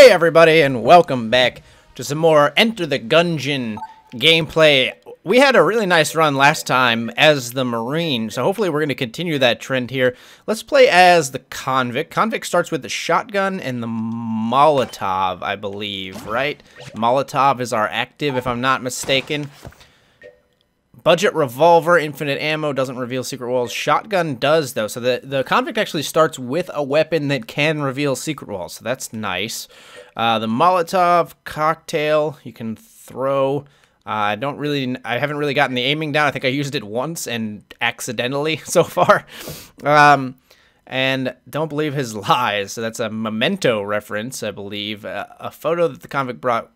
Hey everybody and welcome back to some more Enter the Gungeon gameplay. We had a really nice run last time as the Marine, so hopefully we're going to continue that trend here. Let's play as the Convict. Convict starts with the shotgun and the Molotov, I believe, right? Molotov is our active, if I'm not mistaken. Budget revolver, infinite ammo, doesn't reveal secret walls. Shotgun does, though. So the, the convict actually starts with a weapon that can reveal secret walls. So that's nice. Uh, the Molotov cocktail, you can throw. Uh, I don't really, I haven't really gotten the aiming down. I think I used it once and accidentally so far. Um, and don't believe his lies. So that's a memento reference, I believe. Uh, a photo that the convict brought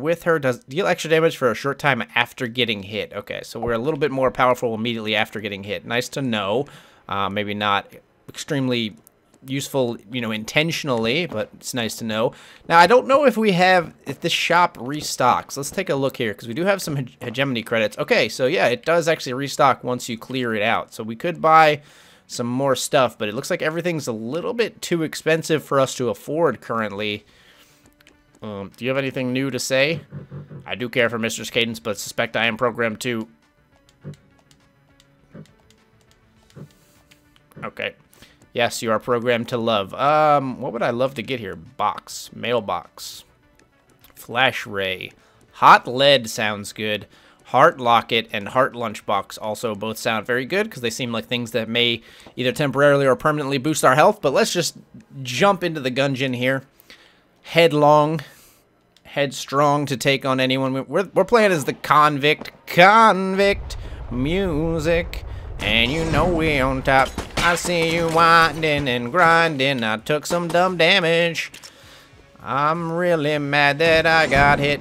with her does deal extra damage for a short time after getting hit. Okay, so we're a little bit more powerful immediately after getting hit. Nice to know. Uh, maybe not extremely useful, you know, intentionally, but it's nice to know. Now, I don't know if we have, if this shop restocks. Let's take a look here, because we do have some hegemony credits. Okay, so yeah, it does actually restock once you clear it out. So we could buy some more stuff, but it looks like everything's a little bit too expensive for us to afford currently. Um, do you have anything new to say? I do care for Mistress Cadence, but suspect I am programmed to... Okay. Yes, you are programmed to love. Um, what would I love to get here? Box. Mailbox. Flash ray. Hot lead sounds good. Heart locket and heart lunchbox also both sound very good because they seem like things that may either temporarily or permanently boost our health. But let's just jump into the gungeon here headlong, headstrong to take on anyone. We're, we're playing as the convict, convict music, and you know we on top. I see you winding and grinding. I took some dumb damage. I'm really mad that I got hit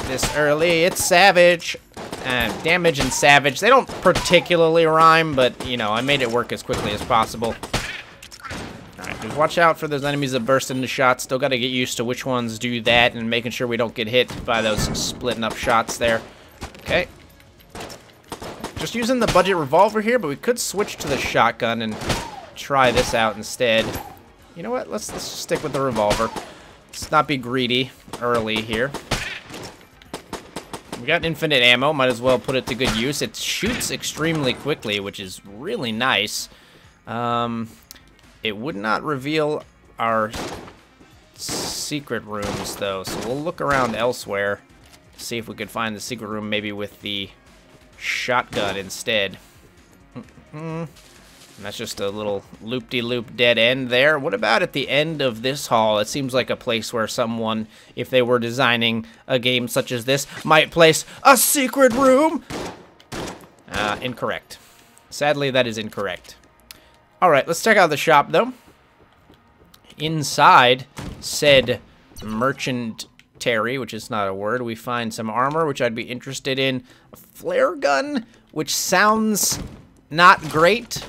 this early. It's savage. Uh, damage and savage, they don't particularly rhyme, but, you know, I made it work as quickly as possible. Watch out for those enemies that burst into shots. Still got to get used to which ones do that and making sure we don't get hit by those splitting up shots there. Okay. Just using the budget revolver here, but we could switch to the shotgun and try this out instead. You know what? Let's, let's stick with the revolver. Let's not be greedy early here. We got infinite ammo. Might as well put it to good use. It shoots extremely quickly, which is really nice. Um, it would not reveal our secret rooms, though, so we'll look around elsewhere to see if we could find the secret room maybe with the shotgun instead. Mm that's just a little loop-de-loop -loop dead end there. What about at the end of this hall? It seems like a place where someone, if they were designing a game such as this, might place a secret room! Uh, incorrect. Sadly, that is incorrect. Alright, let's check out the shop, though. Inside said merchant Terry, which is not a word, we find some armor, which I'd be interested in. A flare gun, which sounds not great,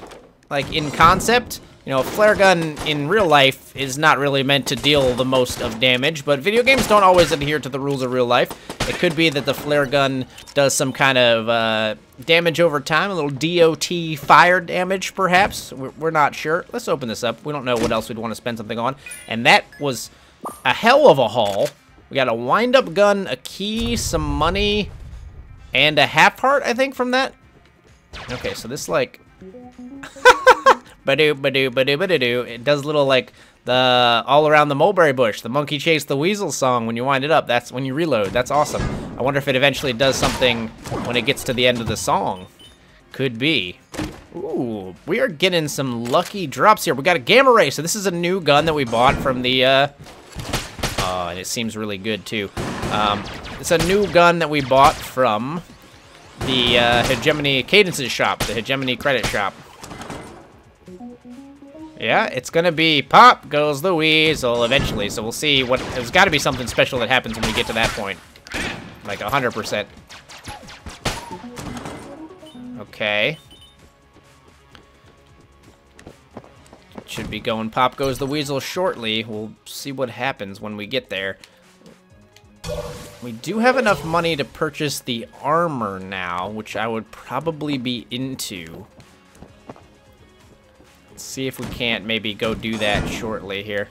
like in concept. You know, a flare gun in real life is not really meant to deal the most of damage, but video games don't always adhere to the rules of real life. It could be that the flare gun does some kind of uh, damage over time, a little DOT fire damage, perhaps. We're, we're not sure. Let's open this up. We don't know what else we'd want to spend something on. And that was a hell of a haul. We got a wind-up gun, a key, some money, and a half heart, I think, from that. Okay, so this, like... Ba-doo, ba-doo, ba-doo, ba-doo. It does a little, like, the all around the mulberry bush, the monkey chase the weasel song when you wind it up. That's when you reload. That's awesome. I wonder if it eventually does something when it gets to the end of the song. Could be. Ooh, we are getting some lucky drops here. We got a gamma ray. So this is a new gun that we bought from the, uh, uh and it seems really good too. Um, it's a new gun that we bought from the uh, Hegemony Cadences shop, the Hegemony credit shop. Yeah, it's gonna be pop goes the weasel eventually, so we'll see what, there's gotta be something special that happens when we get to that point. Like 100%. Okay. Should be going pop goes the weasel shortly. We'll see what happens when we get there. We do have enough money to purchase the armor now, which I would probably be into Let's see if we can't maybe go do that shortly here.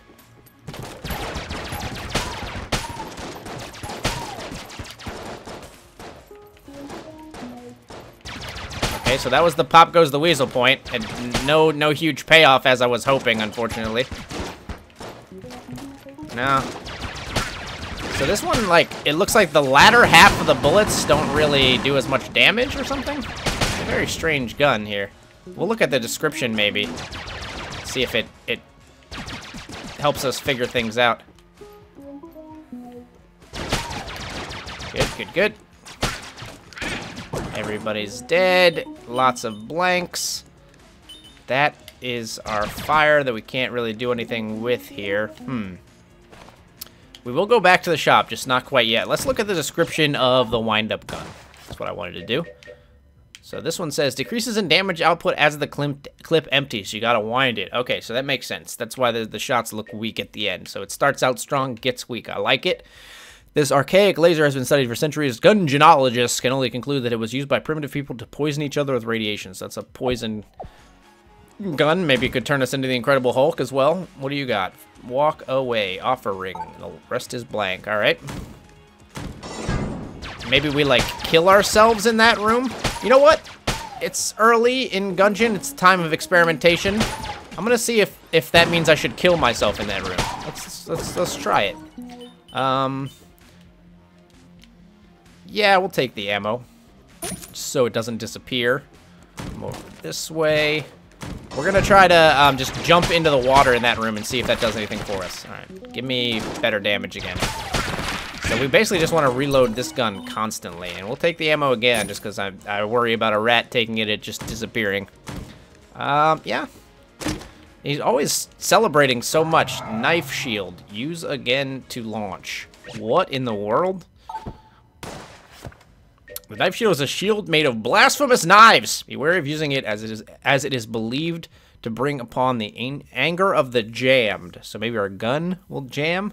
Okay, so that was the pop goes the weasel point, and no no huge payoff as I was hoping, unfortunately. No. So this one, like, it looks like the latter half of the bullets don't really do as much damage or something. It's a very strange gun here. We'll look at the description maybe. See if it it helps us figure things out. Good, good, good. Everybody's dead. Lots of blanks. That is our fire that we can't really do anything with here. Hmm. We will go back to the shop, just not quite yet. Let's look at the description of the wind-up gun. That's what I wanted to do. So this one says, decreases in damage output as the clip, empties. You gotta wind it. Okay, so that makes sense. That's why the, the shots look weak at the end. So it starts out strong, gets weak. I like it. This archaic laser has been studied for centuries. Gungeonologists can only conclude that it was used by primitive people to poison each other with radiation. So that's a poison gun. Maybe it could turn us into the Incredible Hulk as well. What do you got? Walk away. Offer ring. The rest is blank. All right. Maybe we, like, kill ourselves in that room? You know what? It's early in Gungeon. It's time of experimentation. I'm gonna see if, if that means I should kill myself in that room. Let's, let's, let's try it. Um... Yeah, we'll take the ammo. So it doesn't disappear. Come over this way. We're gonna try to um, just jump into the water in that room and see if that does anything for us. Alright, give me better damage again. So we basically just want to reload this gun constantly. And we'll take the ammo again just because I, I worry about a rat taking it, it just disappearing. Um, yeah. He's always celebrating so much. Knife shield. Use again to launch. What in the world? The knife shield is a shield made of blasphemous knives. Beware of using it as it is as it is believed to bring upon the anger of the jammed. So maybe our gun will jam.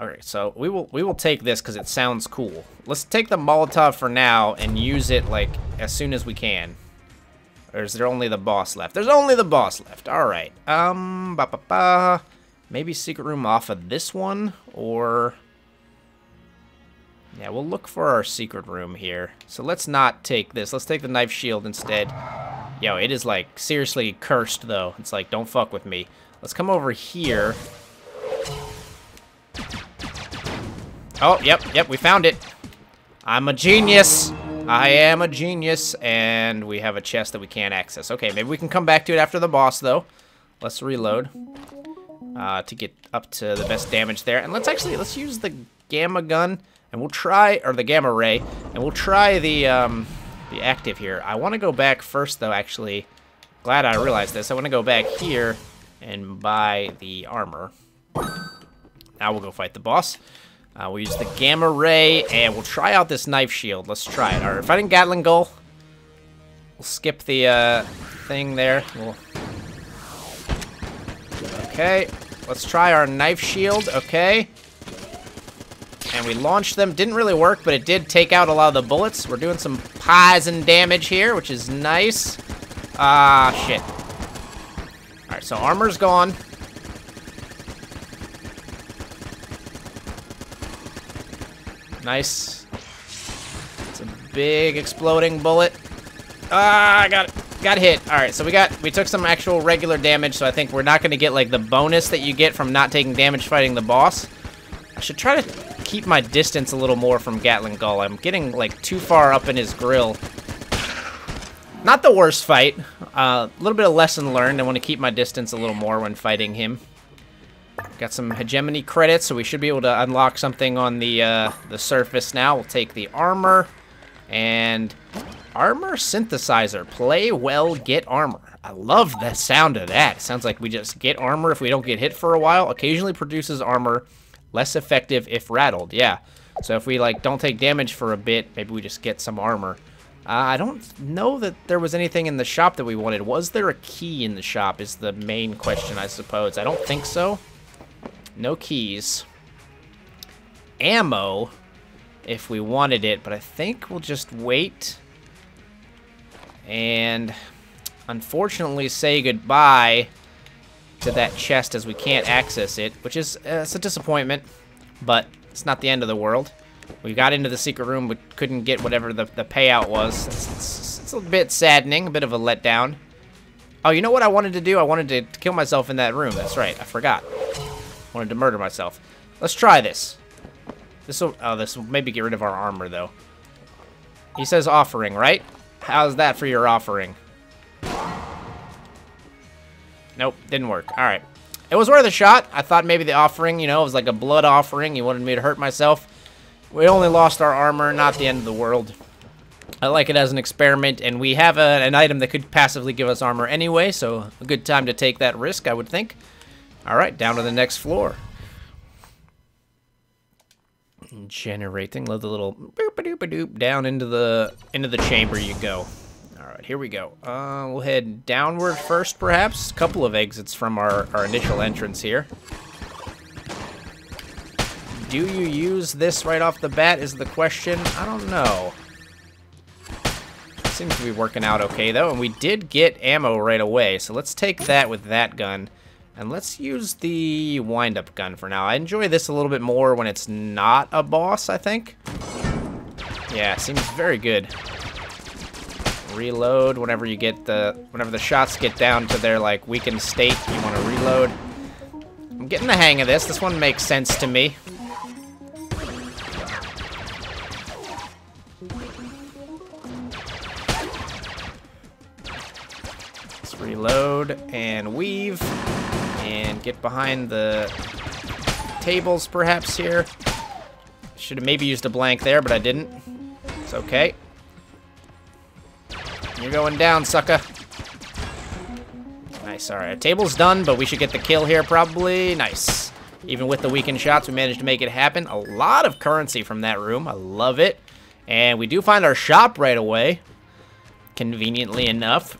Alright, so we will we will take this because it sounds cool. Let's take the Molotov for now and use it like as soon as we can. Or is there only the boss left? There's only the boss left. Alright. Um ba ba ba. Maybe secret room off of this one or yeah, we'll look for our secret room here. So let's not take this. Let's take the knife shield instead. Yo, it is like seriously cursed though. It's like, don't fuck with me. Let's come over here. Oh, yep, yep, we found it. I'm a genius. I am a genius. And we have a chest that we can't access. Okay, maybe we can come back to it after the boss though. Let's reload. Uh, to get up to the best damage there. And let's actually, let's use the gamma gun. And we'll try, or the gamma ray, and we'll try the, um, the active here. I want to go back first, though, actually. Glad I realized this. I want to go back here and buy the armor. Now we'll go fight the boss. Uh, we'll use the gamma ray, and we'll try out this knife shield. Let's try it. All right, fighting Gatling Gull. We'll skip the uh, thing there. We'll... Okay, let's try our knife shield. Okay. And we launched them. Didn't really work, but it did take out a lot of the bullets. We're doing some poison damage here, which is nice. Ah, shit. Alright, so armor's gone. Nice. It's a big exploding bullet. Ah, I got got hit. All right, so we got we took some actual regular damage, so I think we're not going to get like the bonus that you get from not taking damage fighting the boss. I should try to keep my distance a little more from Gatling Gull. I'm getting, like, too far up in his grill. Not the worst fight. Uh, a uh, little bit of lesson learned. I want to keep my distance a little more when fighting him. Got some hegemony credits, so we should be able to unlock something on the, uh, the surface now. We'll take the armor and armor synthesizer. Play well, get armor. I love the sound of that. Sounds like we just get armor if we don't get hit for a while. Occasionally produces armor Less effective if rattled, yeah. So if we, like, don't take damage for a bit, maybe we just get some armor. Uh, I don't know that there was anything in the shop that we wanted. Was there a key in the shop is the main question, I suppose. I don't think so. No keys. Ammo, if we wanted it, but I think we'll just wait. And unfortunately say goodbye to that chest as we can't access it, which is uh, it's a disappointment, but it's not the end of the world. We got into the secret room, but couldn't get whatever the, the payout was. It's, it's, it's a bit saddening, a bit of a letdown. Oh, you know what I wanted to do? I wanted to kill myself in that room. That's right. I forgot. Wanted to murder myself. Let's try this. This will. Oh, this will maybe get rid of our armor though. He says offering, right? How's that for your offering? Nope, didn't work. All right. It was worth a shot. I thought maybe the offering, you know, it was like a blood offering. He wanted me to hurt myself. We only lost our armor, not the end of the world. I like it as an experiment, and we have a, an item that could passively give us armor anyway, so a good time to take that risk, I would think. All right, down to the next floor. Generating, let the little boop a doop a doop down into the into the chamber you go. All right, here we go. Uh, we'll head downward first, perhaps. A couple of exits from our, our initial entrance here. Do you use this right off the bat is the question. I don't know. Seems to be working out okay, though, and we did get ammo right away, so let's take that with that gun. And let's use the wind-up gun for now. I enjoy this a little bit more when it's not a boss, I think. Yeah, seems very good. Reload whenever you get the... Whenever the shots get down to their, like, weakened state, you want to reload. I'm getting the hang of this. This one makes sense to me. Let's reload and weave and get behind the tables perhaps here. Should have maybe used a blank there, but I didn't. It's okay. You're going down, sucker. Nice, alright. Table's done, but we should get the kill here probably. Nice. Even with the weakened shots, we managed to make it happen. A lot of currency from that room. I love it. And we do find our shop right away. Conveniently enough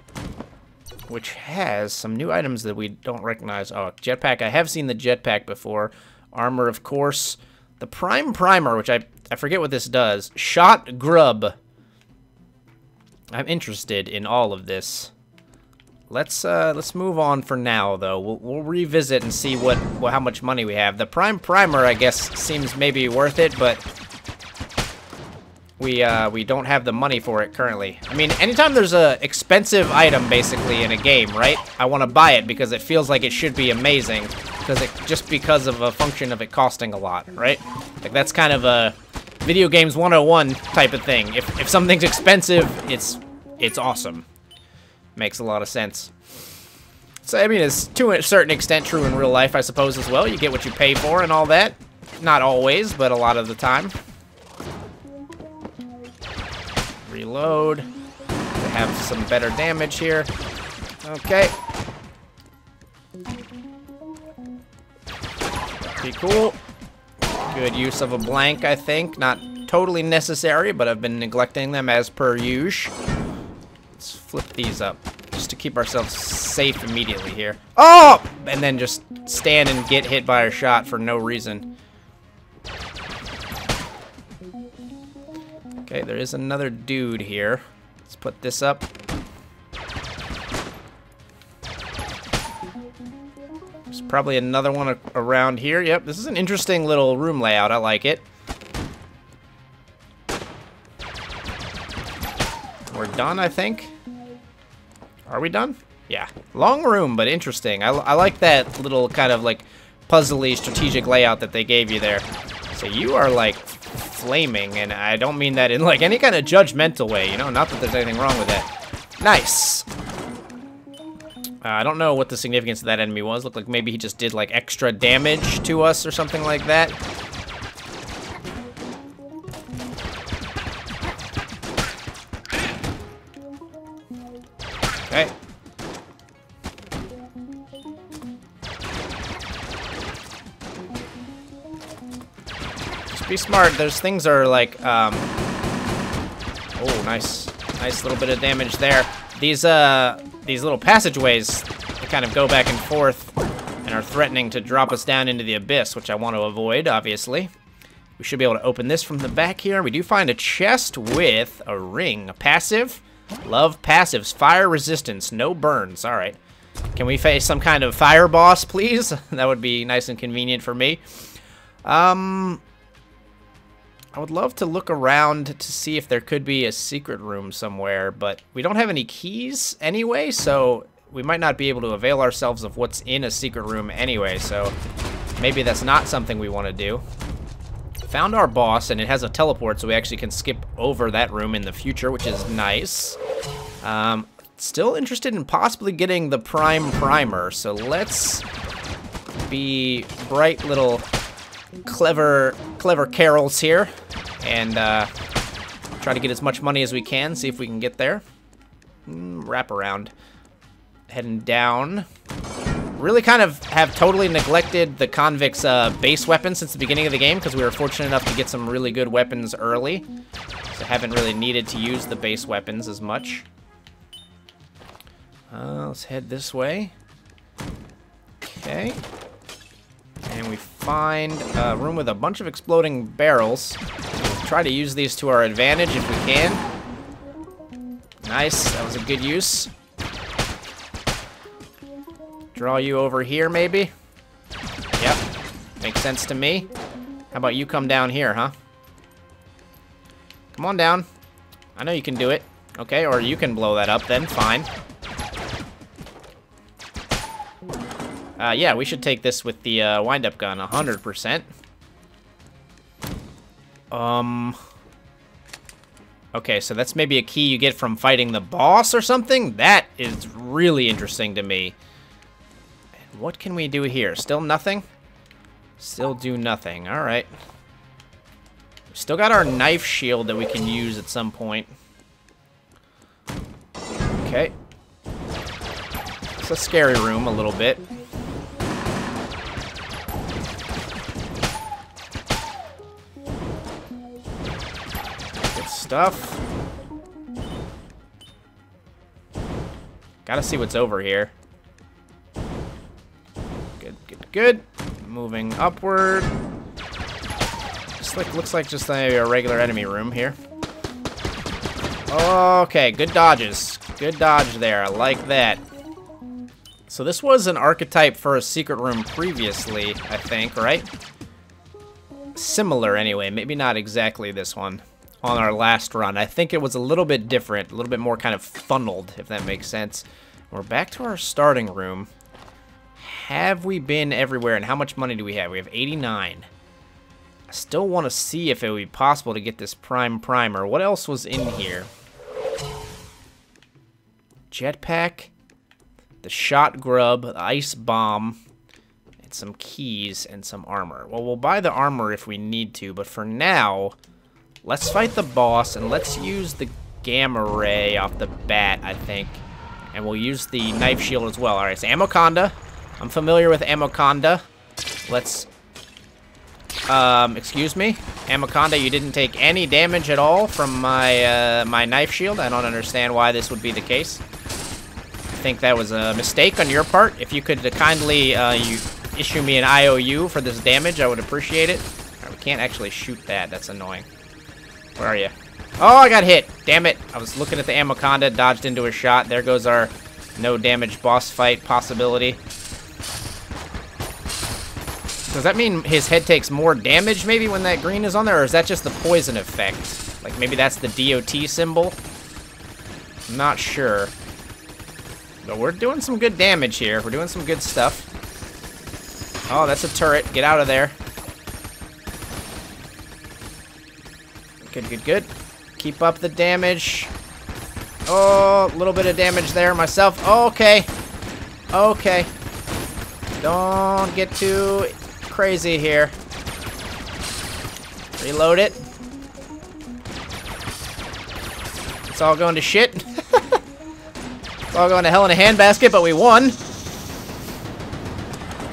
which has some new items that we don't recognize. Oh, jetpack. I have seen the jetpack before. Armor, of course. The Prime Primer, which I, I forget what this does. Shot Grub. I'm interested in all of this. Let's uh, let's move on for now, though. We'll, we'll revisit and see what, what how much money we have. The Prime Primer, I guess, seems maybe worth it, but we uh, we don't have the money for it currently. I mean, anytime there's a expensive item basically in a game, right? I want to buy it because it feels like it should be amazing, because it just because of a function of it costing a lot, right? Like that's kind of a video games 101 type of thing. If if something's expensive, it's it's awesome. Makes a lot of sense. So I mean, it's to a certain extent true in real life, I suppose as well. You get what you pay for and all that. Not always, but a lot of the time. Reload. To have some better damage here. Okay. Be cool. Good use of a blank, I think. Not totally necessary, but I've been neglecting them as per usual. Let's flip these up, just to keep ourselves safe immediately here. Oh! And then just stand and get hit by a shot for no reason. Okay, there is another dude here. Let's put this up. There's probably another one around here. Yep, this is an interesting little room layout. I like it. We're done, I think. Are we done? Yeah. Long room, but interesting. I, I like that little kind of like puzzly strategic layout that they gave you there. So you are like flaming, and I don't mean that in like any kind of judgmental way, you know? Not that there's anything wrong with that. Nice! Uh, I don't know what the significance of that enemy was. Looked like maybe he just did like extra damage to us or something like that. Smart. Those things are like, um... Oh, nice. Nice little bit of damage there. These, uh, these little passageways kind of go back and forth and are threatening to drop us down into the abyss, which I want to avoid, obviously. We should be able to open this from the back here. We do find a chest with a ring. A passive. Love passives. Fire resistance. No burns. All right. Can we face some kind of fire boss, please? that would be nice and convenient for me. Um, I would love to look around to see if there could be a secret room somewhere, but we don't have any keys anyway, so we might not be able to avail ourselves of what's in a secret room anyway, so maybe that's not something we want to do. Found our boss, and it has a teleport, so we actually can skip over that room in the future, which is nice. Um, still interested in possibly getting the Prime Primer, so let's be bright little clever, clever carols here, and uh, try to get as much money as we can, see if we can get there. Mm, wrap around heading down. Really kind of have totally neglected the convict's uh, base weapons since the beginning of the game because we were fortunate enough to get some really good weapons early. So haven't really needed to use the base weapons as much. Uh, let's head this way. Okay. And we find a room with a bunch of exploding barrels. We'll try to use these to our advantage if we can. Nice, that was a good use. Draw you over here, maybe? Yep. Makes sense to me. How about you come down here, huh? Come on down. I know you can do it. Okay, or you can blow that up then. Fine. Uh, yeah, we should take this with the uh, wind-up gun, 100%. Um... Okay, so that's maybe a key you get from fighting the boss or something? That is really interesting to me. What can we do here? Still nothing? Still do nothing. Alright. Still got our knife shield that we can use at some point. Okay. It's a scary room a little bit. Stuff. Gotta see what's over here. Good. Good, good. Moving upward. Just like looks like just a, a regular enemy room here. Okay, good dodges. Good dodge there. I like that. So this was an archetype for a secret room previously, I think, right? Similar anyway, maybe not exactly this one on our last run. I think it was a little bit different, a little bit more kind of funneled, if that makes sense. We're back to our starting room have we been everywhere and how much money do we have? We have 89. I still want to see if it would be possible to get this prime primer. What else was in here? Jetpack, the shot grub, the ice bomb, and some keys and some armor. Well, we'll buy the armor if we need to, but for now, let's fight the boss and let's use the gamma ray off the bat, I think. And we'll use the knife shield as well. All right, so Ammoconda. I'm familiar with Ammoconda. Let's... Um, excuse me? Ammoconda, you didn't take any damage at all from my, uh, my knife shield. I don't understand why this would be the case. I think that was a mistake on your part. If you could kindly, uh, you issue me an IOU for this damage, I would appreciate it. Right, we can't actually shoot that. That's annoying. Where are you? Oh, I got hit. Damn it. I was looking at the Ammoconda, dodged into a shot. There goes our no damage boss fight possibility. Does that mean his head takes more damage maybe when that green is on there, or is that just the poison effect? Like maybe that's the DOT symbol? I'm not sure. But we're doing some good damage here. We're doing some good stuff. Oh, that's a turret. Get out of there. Good, good, good. Keep up the damage. Oh, a little bit of damage there myself. Okay. Okay. Don't get too crazy here. Reload it. It's all going to shit. it's all going to hell in a handbasket, but we won.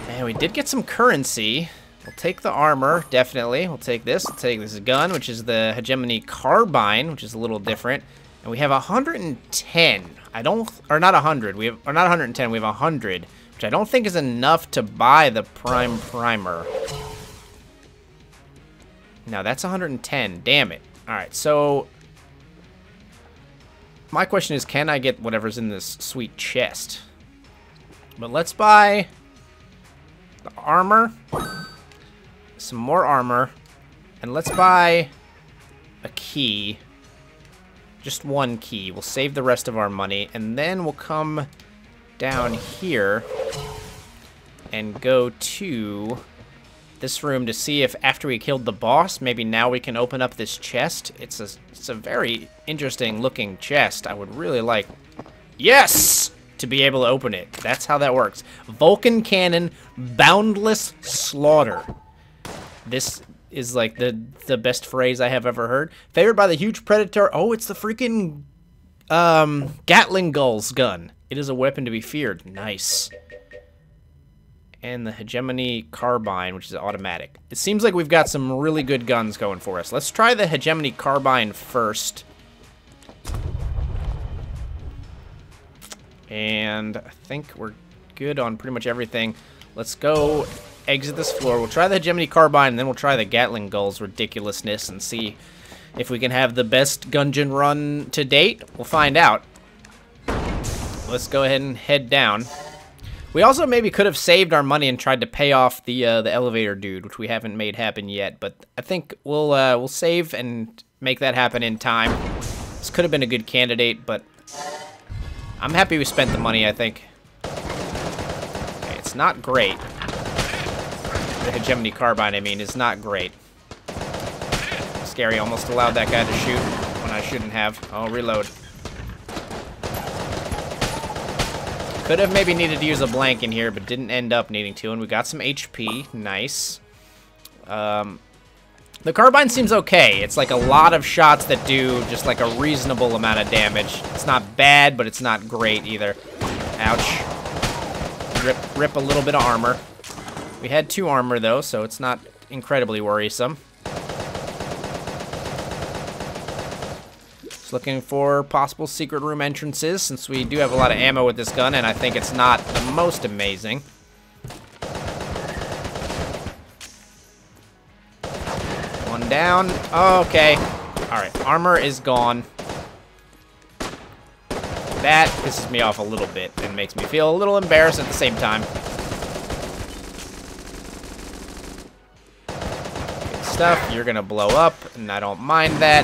And we did get some currency. We'll take the armor, definitely. We'll take this. We'll take this gun, which is the Hegemony Carbine, which is a little different. And we have 110. I don't, or not 100. We have, or not 110. We have 100 which I don't think is enough to buy the Prime Primer. Now, that's 110. Damn it. Alright, so... My question is, can I get whatever's in this sweet chest? But let's buy... The armor. Some more armor. And let's buy a key. Just one key. We'll save the rest of our money, and then we'll come down here and go to this room to see if after we killed the boss, maybe now we can open up this chest. It's a, it's a very interesting looking chest. I would really like, yes, to be able to open it. That's how that works. Vulcan Cannon, Boundless Slaughter. This is like the the best phrase I have ever heard. Favored by the huge predator. Oh, it's the freaking um, Gatling Gull's gun. It is a weapon to be feared. Nice. And the Hegemony Carbine, which is automatic. It seems like we've got some really good guns going for us. Let's try the Hegemony Carbine first. And I think we're good on pretty much everything. Let's go exit this floor. We'll try the Hegemony Carbine, and then we'll try the Gatling Gull's ridiculousness and see if we can have the best Gungeon run to date. We'll find out. Let's go ahead and head down. We also maybe could have saved our money and tried to pay off the uh, the elevator dude, which we haven't made happen yet. But I think we'll uh, we'll save and make that happen in time. This could have been a good candidate, but I'm happy we spent the money. I think. Okay, it's not great. The hegemony carbine, I mean, is not great. Scary. Almost allowed that guy to shoot when I shouldn't have. Oh, reload. Could have maybe needed to use a blank in here, but didn't end up needing to. And we got some HP. Nice. Um, the carbine seems okay. It's like a lot of shots that do just like a reasonable amount of damage. It's not bad, but it's not great either. Ouch. Rip, rip a little bit of armor. We had two armor, though, so it's not incredibly worrisome. Just looking for possible secret room entrances, since we do have a lot of ammo with this gun, and I think it's not the most amazing. One down. okay. Alright, armor is gone. That pisses me off a little bit and makes me feel a little embarrassed at the same time. Stuff. You're gonna blow up, and I don't mind that.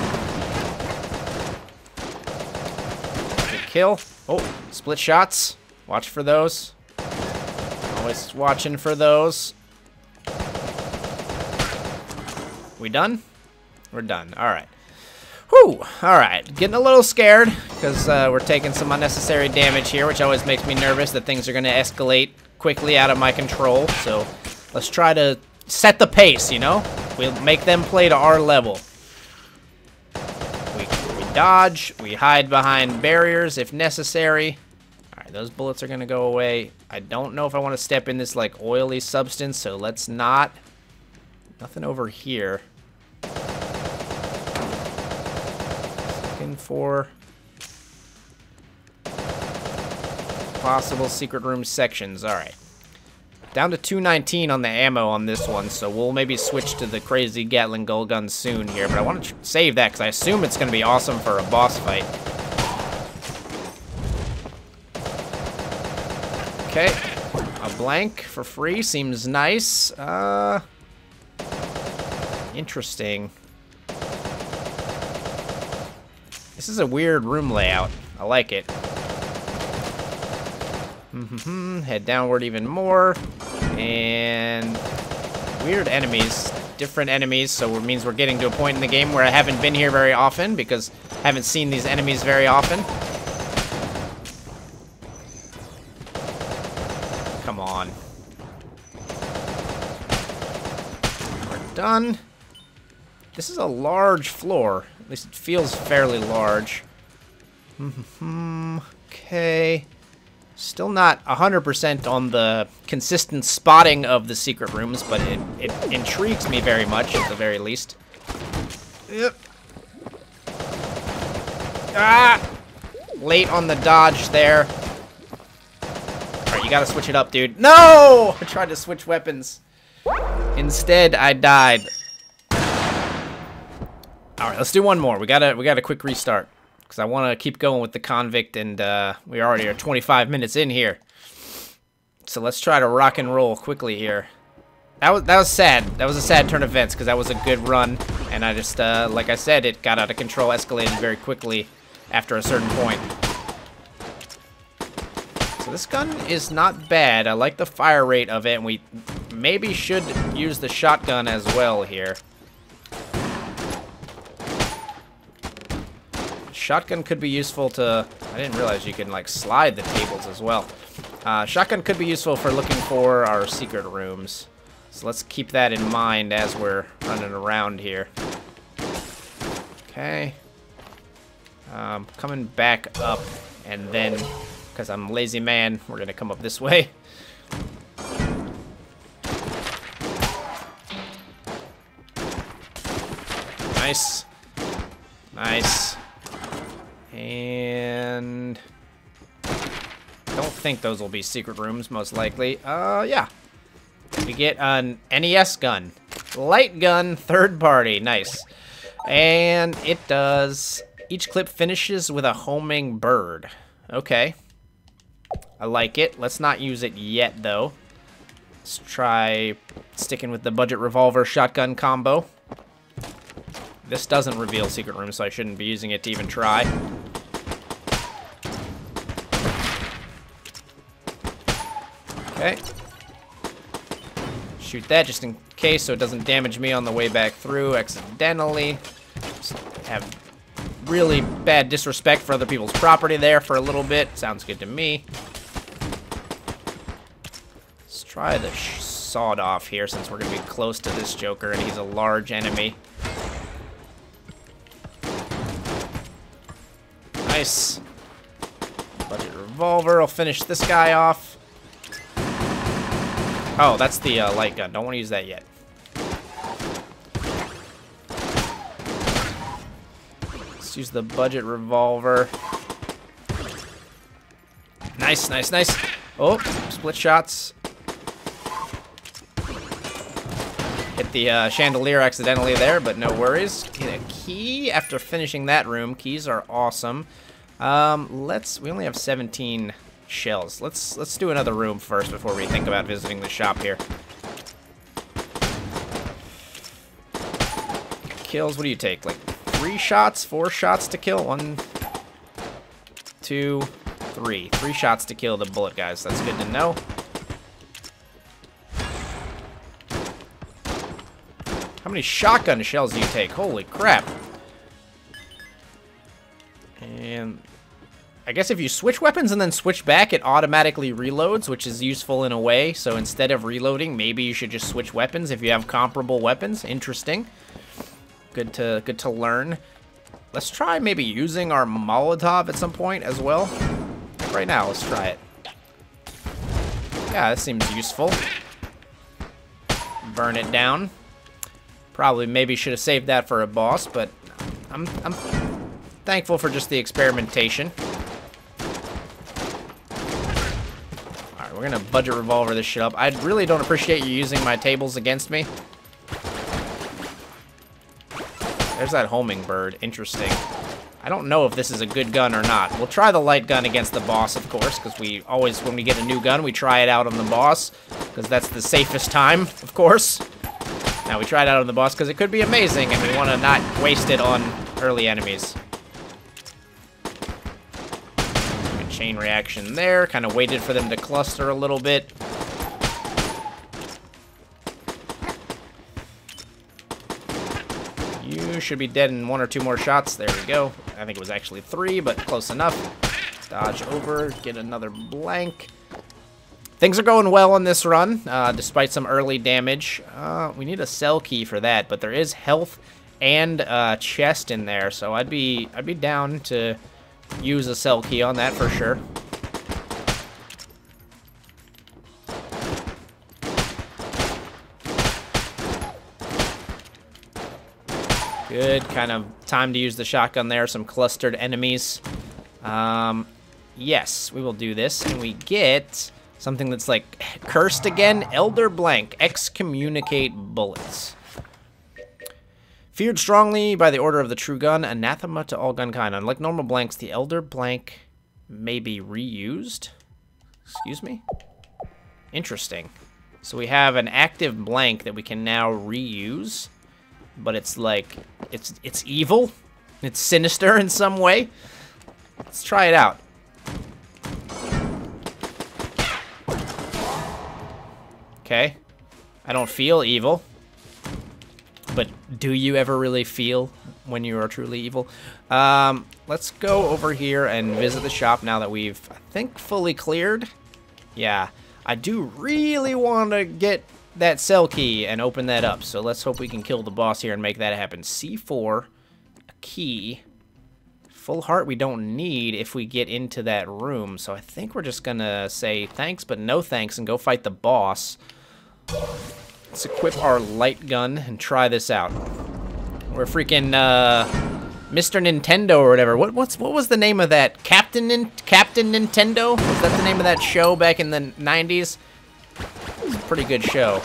kill. Oh, split shots. Watch for those. Always watching for those. We done? We're done. All right. Whew. All right. Getting a little scared because uh, we're taking some unnecessary damage here, which always makes me nervous that things are going to escalate quickly out of my control. So let's try to set the pace, you know? We'll make them play to our level We dodge. We hide behind barriers if necessary. Alright, those bullets are going to go away. I don't know if I want to step in this, like, oily substance, so let's not. Nothing over here. Looking for possible secret room sections. Alright. Down to 219 on the ammo on this one, so we'll maybe switch to the crazy Gatling Gull gun soon here. But I want to save that because I assume it's going to be awesome for a boss fight. Okay. A blank for free seems nice. Uh, interesting. This is a weird room layout. I like it. Mm -hmm. Head downward even more. And weird enemies. Different enemies, so it means we're getting to a point in the game where I haven't been here very often because I haven't seen these enemies very often. Come on. We're done. This is a large floor. At least it feels fairly large. Hmm, hmm, hmm. okay. Still not 100% on the consistent spotting of the secret rooms, but it, it intrigues me very much, at the very least. Yep. Ah! Late on the dodge there. Alright, you gotta switch it up, dude. No! I tried to switch weapons. Instead, I died. Alright, let's do one more. We gotta we gotta quick restart because I want to keep going with the convict, and uh, we already are 25 minutes in here. So let's try to rock and roll quickly here. That was that was sad. That was a sad turn of events because that was a good run, and I just, uh, like I said, it got out of control, escalated very quickly after a certain point. So this gun is not bad. I like the fire rate of it, and we maybe should use the shotgun as well here. Shotgun could be useful to... I didn't realize you can, like, slide the tables as well. Uh, shotgun could be useful for looking for our secret rooms. So let's keep that in mind as we're running around here. Okay. Um, coming back up, and then, because I'm lazy man, we're going to come up this way. Nice. Nice. And... Don't think those will be secret rooms, most likely. Uh, yeah. We get an NES gun. Light gun, third party. Nice. And it does... Each clip finishes with a homing bird. Okay. I like it. Let's not use it yet, though. Let's try sticking with the budget revolver shotgun combo. This doesn't reveal secret rooms, so I shouldn't be using it to even try. Okay. Shoot that just in case so it doesn't damage me on the way back through accidentally. Just have really bad disrespect for other people's property there for a little bit. Sounds good to me. Let's try the sawed off here since we're going to be close to this Joker and he's a large enemy. Nice. Budget revolver. I'll finish this guy off. Oh, that's the uh, light gun. Don't want to use that yet. Let's use the budget revolver. Nice, nice, nice. Oh, split shots. Hit the uh, chandelier accidentally there, but no worries. Get a key after finishing that room. Keys are awesome. Um, let's, we only have 17 shells. Let's let's do another room first before we think about visiting the shop here. Kills, what do you take? Like three shots, four shots to kill? One, two, three. Three shots to kill the bullet guys. That's good to know. How many shotgun shells do you take? Holy crap. And I guess if you switch weapons and then switch back, it automatically reloads, which is useful in a way. So instead of reloading, maybe you should just switch weapons if you have comparable weapons. Interesting. Good to good to learn. Let's try maybe using our Molotov at some point as well. Right now, let's try it. Yeah, that seems useful. Burn it down. Probably maybe should have saved that for a boss, but I'm, I'm thankful for just the experimentation. We're gonna budget revolver this shit up. I really don't appreciate you using my tables against me. There's that homing bird. Interesting. I don't know if this is a good gun or not. We'll try the light gun against the boss, of course, because we always, when we get a new gun, we try it out on the boss, because that's the safest time, of course. Now, we try it out on the boss because it could be amazing, and we want to not waste it on early enemies. Chain reaction there. Kind of waited for them to cluster a little bit. You should be dead in one or two more shots. There we go. I think it was actually three, but close enough. Dodge over, get another blank. Things are going well on this run, uh, despite some early damage. Uh, we need a cell key for that, but there is health and uh, chest in there, so I'd be I'd be down to use a cell key on that for sure. Good, kind of time to use the shotgun there. Some clustered enemies. Um, yes, we will do this. And we get something that's like cursed again. Elder Blank, excommunicate bullets. Feared strongly by the order of the true gun, anathema to all gunkind. Unlike normal blanks, the Elder blank may be reused. Excuse me? Interesting. So we have an active blank that we can now reuse. but it's like it's it's evil. It's sinister in some way. Let's try it out. Okay. I don't feel evil. But do you ever really feel when you are truly evil? Um, let's go over here and visit the shop now that we've, I think, fully cleared. Yeah. I do really want to get that cell key and open that up. So let's hope we can kill the boss here and make that happen. C4, a key. Full heart we don't need if we get into that room. So I think we're just going to say thanks but no thanks and go fight the boss. Let's equip our light gun and try this out. We're freaking uh, Mr. Nintendo or whatever. What what's what was the name of that? Captain Nin Captain Nintendo? Was that the name of that show back in the 90s? It's a pretty good show.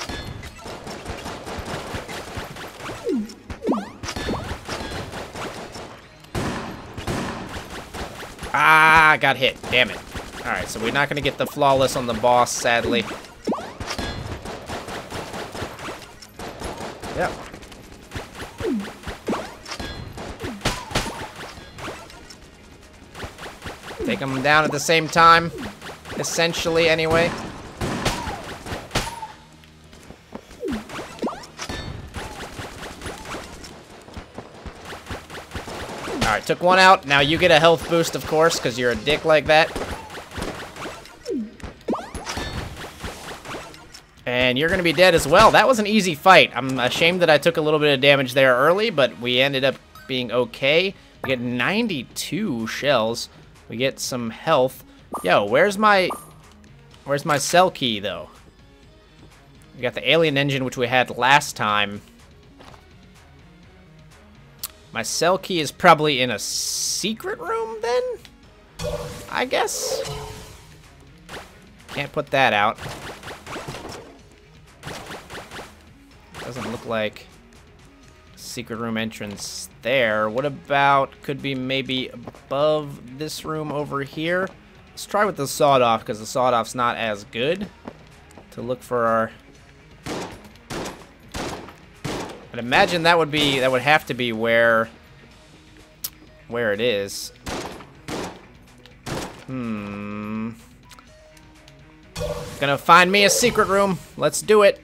Ah, got hit. Damn it. Alright, so we're not going to get the flawless on the boss, sadly. Yep. Take them down at the same time. Essentially, anyway. Alright, took one out. Now you get a health boost, of course, because you're a dick like that. And you're going to be dead as well. That was an easy fight. I'm ashamed that I took a little bit of damage there early, but we ended up being okay. We get 92 shells. We get some health. Yo, where's my... Where's my cell key, though? We got the alien engine, which we had last time. My cell key is probably in a secret room, then? I guess? Can't put that out. Look like secret room entrance there. What about, could be maybe above this room over here? Let's try with the sawed off because the sawed off's not as good to look for our... I'd imagine that would be, that would have to be where, where it is. Hmm. Gonna find me a secret room. Let's do it.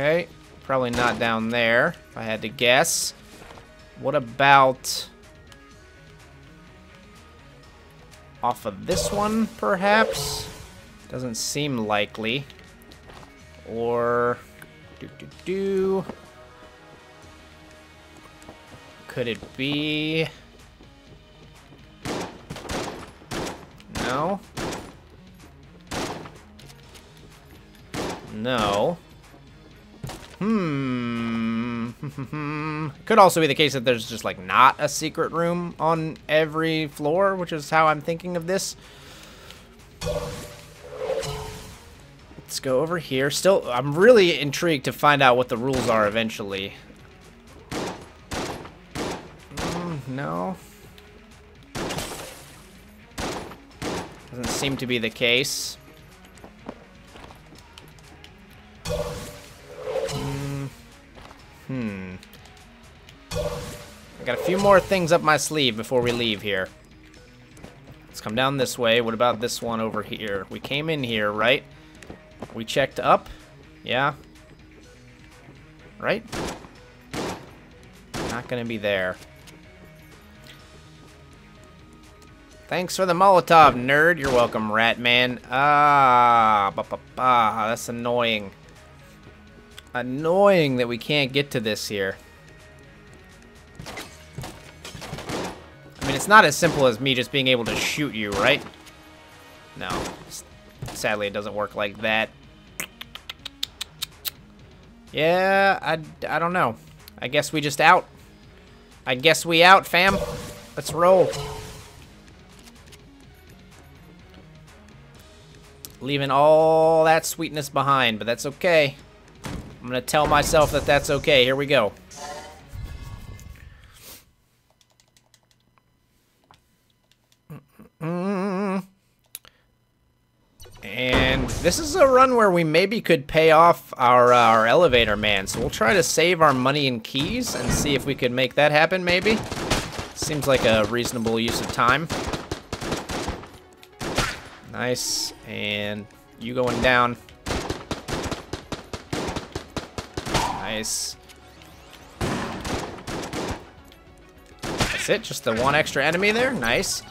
Okay, probably not down there, if I had to guess. What about... Off of this one, perhaps? Doesn't seem likely. Or... Do, do, do. Could it be... No. No. Hmm. Could also be the case that there's just like not a secret room on every floor, which is how I'm thinking of this. Let's go over here. Still, I'm really intrigued to find out what the rules are eventually. Mm, no. Doesn't seem to be the case. Hmm. I got a few more things up my sleeve before we leave here. Let's come down this way. What about this one over here? We came in here, right? We checked up. Yeah. Right? Not gonna be there. Thanks for the Molotov, nerd. You're welcome, Ratman. Ah, ba, ba, ba. that's annoying annoying that we can't get to this here. I mean, it's not as simple as me just being able to shoot you, right? No. Sadly, it doesn't work like that. Yeah, I, I don't know. I guess we just out. I guess we out, fam. Let's roll. Leaving all that sweetness behind, but that's okay. I'm gonna tell myself that that's okay. Here we go. And this is a run where we maybe could pay off our, uh, our elevator man. So we'll try to save our money and keys and see if we could make that happen maybe. Seems like a reasonable use of time. Nice. And you going down. Nice. That's it, just the one extra enemy there. Nice.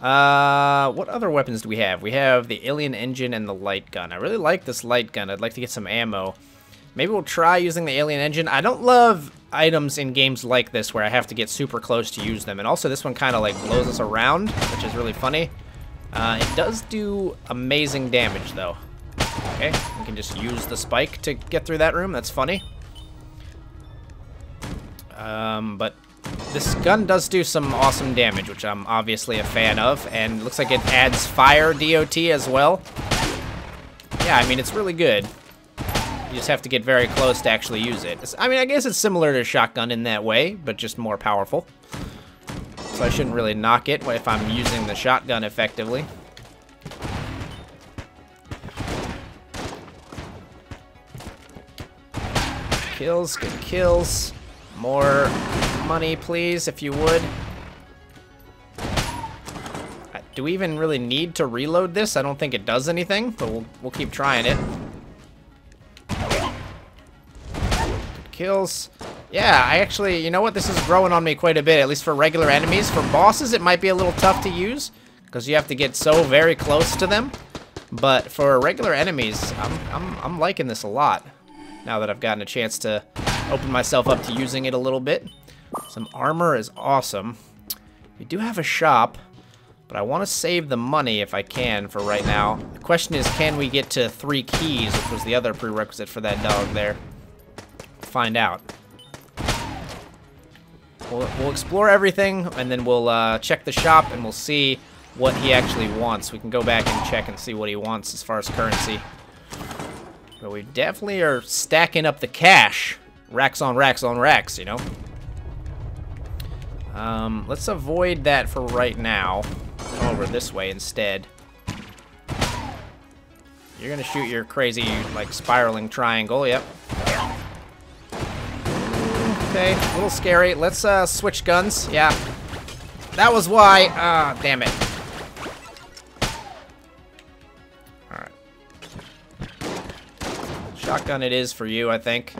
Uh, what other weapons do we have? We have the alien engine and the light gun. I really like this light gun. I'd like to get some ammo. Maybe we'll try using the alien engine. I don't love items in games like this where I have to get super close to use them. And also this one kind of like blows us around, which is really funny. Uh, it does do amazing damage though. Okay, we can just use the spike to get through that room. That's funny. Um, but this gun does do some awesome damage, which I'm obviously a fan of, and looks like it adds fire DOT as well. Yeah, I mean, it's really good. You just have to get very close to actually use it. I mean, I guess it's similar to a shotgun in that way, but just more powerful. So I shouldn't really knock it if I'm using the shotgun effectively. Kills, good kills. More money, please, if you would. Uh, do we even really need to reload this? I don't think it does anything, but we'll, we'll keep trying it. Good kills. Yeah, I actually, you know what? This is growing on me quite a bit, at least for regular enemies. For bosses, it might be a little tough to use, because you have to get so very close to them. But for regular enemies, I'm, I'm, I'm liking this a lot, now that I've gotten a chance to open myself up to using it a little bit. Some armor is awesome. We do have a shop, but I want to save the money if I can for right now. The question is, can we get to three keys, which was the other prerequisite for that dog there? Find out. We'll, we'll explore everything, and then we'll uh, check the shop, and we'll see what he actually wants. We can go back and check and see what he wants as far as currency. But we definitely are stacking up the cash. Racks on racks on racks, you know? Um, let's avoid that for right now. Come over this way instead. You're gonna shoot your crazy, like, spiraling triangle, yep. Okay, a little scary. Let's, uh, switch guns, yeah. That was why, ah, damn it. Alright. Shotgun it is for you, I think.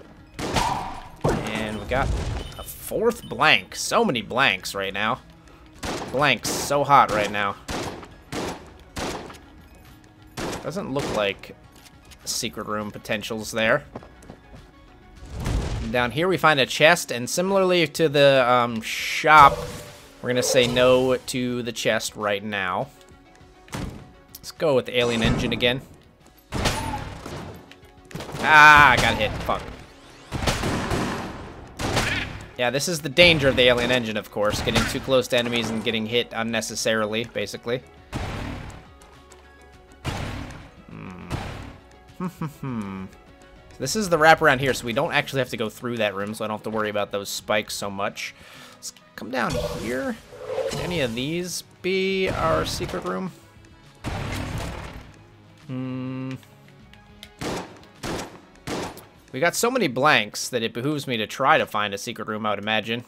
And a fourth blank. So many blanks right now. Blanks so hot right now. Doesn't look like secret room potentials there. And down here we find a chest, and similarly to the um, shop, we're going to say no to the chest right now. Let's go with the alien engine again. Ah, I got hit. Fuck. Yeah, this is the danger of the alien engine, of course. Getting too close to enemies and getting hit unnecessarily, basically. Hmm. this is the wraparound here, so we don't actually have to go through that room, so I don't have to worry about those spikes so much. Let's come down here. Could any of these be our secret room? Hmm. We got so many blanks that it behooves me to try to find a secret room, I would imagine.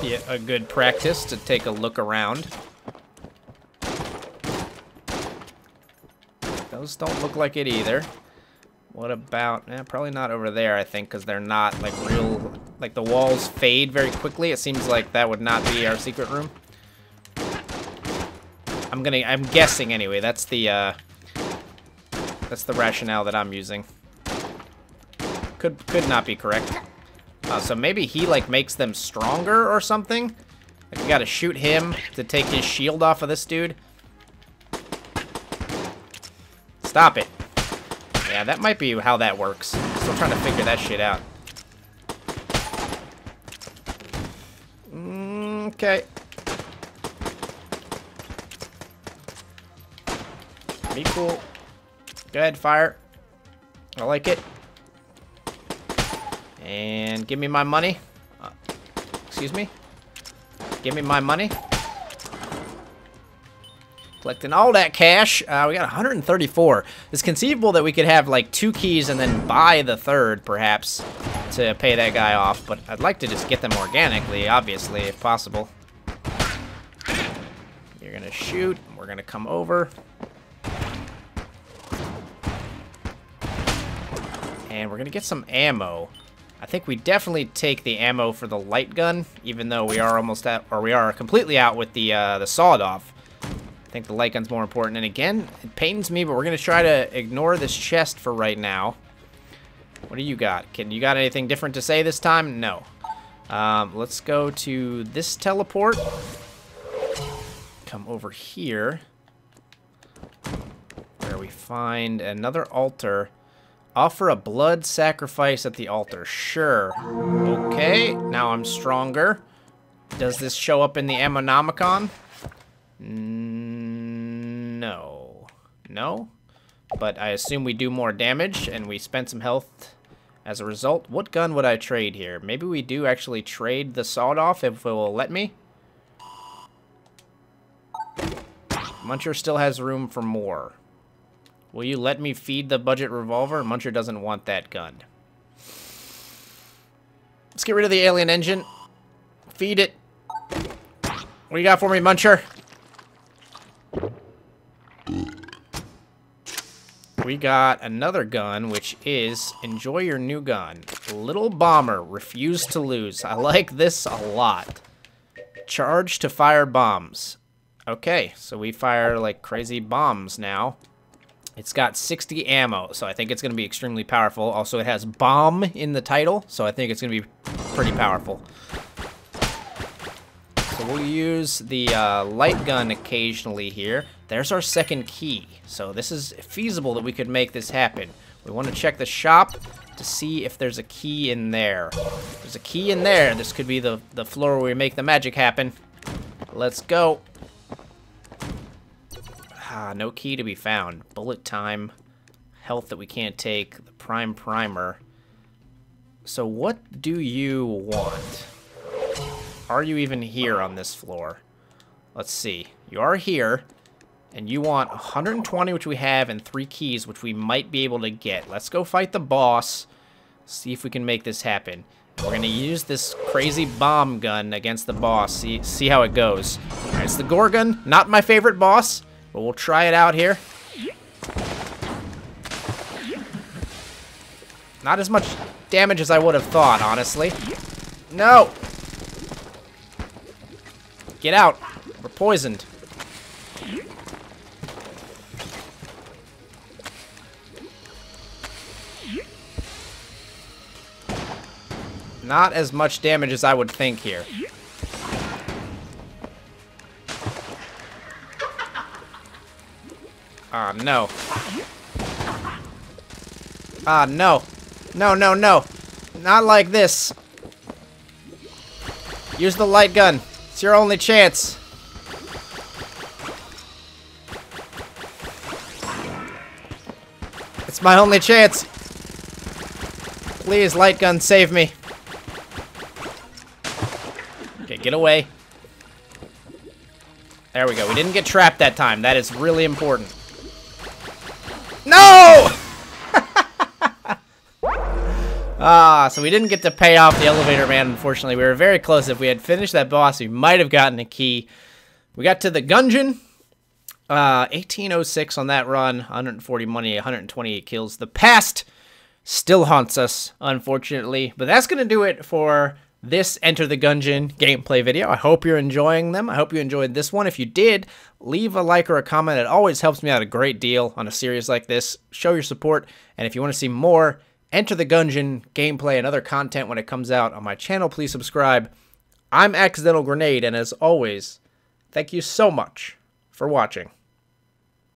Be a good practice to take a look around. Those don't look like it either. What about, eh, probably not over there, I think, because they're not, like, real, like, the walls fade very quickly. It seems like that would not be our secret room. I'm gonna, I'm guessing anyway. That's the, uh, that's the rationale that I'm using. Could could not be correct. Uh, so maybe he like makes them stronger or something. Like we gotta shoot him to take his shield off of this dude. Stop it. Yeah, that might be how that works. Still trying to figure that shit out. Mm, okay. Be cool. Go ahead, fire. I like it. And give me my money. Uh, excuse me? Give me my money. Collecting all that cash. Uh, we got 134. It's conceivable that we could have like two keys and then buy the third, perhaps, to pay that guy off. But I'd like to just get them organically, obviously, if possible. You're to shoot. We're to come over. And we're to get some ammo. I think we definitely take the ammo for the light gun, even though we are almost at, or we are completely out with the uh, the sawed-off. I think the light gun's more important. And again, it pains me, but we're going to try to ignore this chest for right now. What do you got? Can you got anything different to say this time? No. Um, let's go to this teleport. Come over here. Where we find another altar. Offer a blood sacrifice at the altar. Sure. Okay, now I'm stronger. Does this show up in the Ammonomicon? No. No? But I assume we do more damage, and we spent some health as a result. What gun would I trade here? Maybe we do actually trade the sawed-off if it will let me? Muncher still has room for more. Will you let me feed the budget revolver? Muncher doesn't want that gun. Let's get rid of the alien engine. Feed it. What do you got for me, Muncher? We got another gun, which is enjoy your new gun. Little Bomber, refuse to lose. I like this a lot. Charge to fire bombs. Okay, so we fire like crazy bombs now. It's got 60 ammo, so I think it's going to be extremely powerful. Also, it has bomb in the title, so I think it's going to be pretty powerful. So we'll use the uh, light gun occasionally here. There's our second key. So this is feasible that we could make this happen. We want to check the shop to see if there's a key in there. There's a key in there. This could be the, the floor where we make the magic happen. Let's go. Ah, no key to be found. Bullet time. Health that we can't take. The prime primer. So what do you want? Are you even here on this floor? Let's see. You are here. And you want 120, which we have, and three keys, which we might be able to get. Let's go fight the boss. See if we can make this happen. We're going to use this crazy bomb gun against the boss. See, see how it goes. Right, it's the Gorgun. Not my favorite boss. But we'll try it out here. Not as much damage as I would have thought, honestly. No! Get out. We're poisoned. Not as much damage as I would think here. Ah, no. Ah, no. No, no, no. Not like this. Use the light gun. It's your only chance. It's my only chance. Please, light gun, save me. Okay, get away. There we go. We didn't get trapped that time. That is really important. Ah, so we didn't get to pay off the elevator man, unfortunately. We were very close. If we had finished that boss, we might have gotten a key. We got to the Gungeon. Uh, 1806 on that run. 140 money, 128 kills. The past still haunts us, unfortunately. But that's going to do it for this Enter the Gungeon gameplay video. I hope you're enjoying them. I hope you enjoyed this one. If you did, leave a like or a comment. It always helps me out a great deal on a series like this. Show your support, and if you want to see more Enter the Gungeon gameplay and other content when it comes out on my channel, please subscribe. I'm Accidental Grenade, and as always, thank you so much for watching.